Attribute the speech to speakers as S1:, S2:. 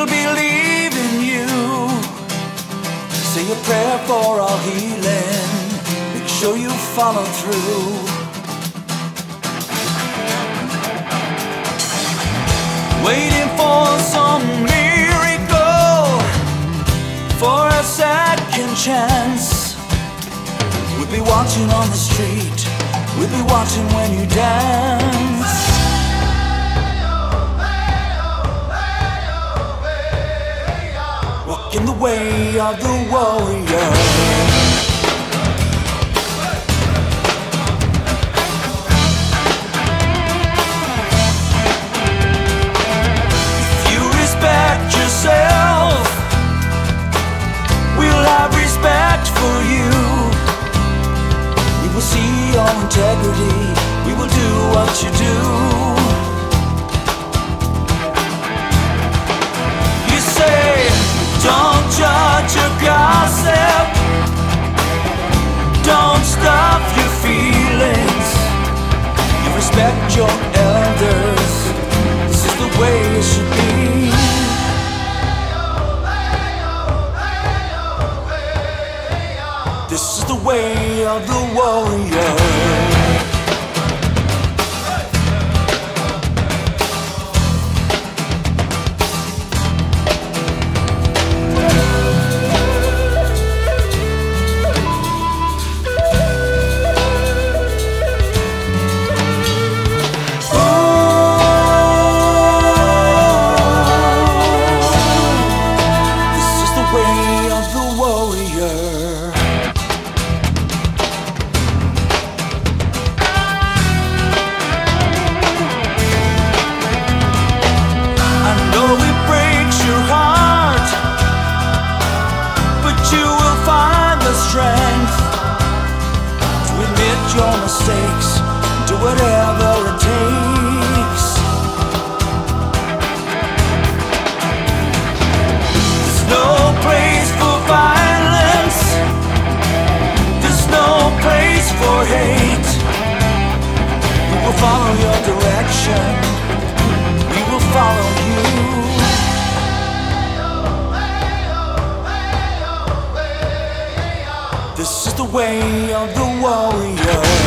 S1: we'll believe in you. Say a prayer for our healing. Make sure you follow through. Waiting for some miracle, for a second chance. We'll be watching on the street, we'll be watching when you dance. Way of the warrior. If you respect yourself, we'll have respect for you. We will see your integrity, we will do what you do. Your elders, this is the way it should be. This is the way of the warrior. The way of the warrior.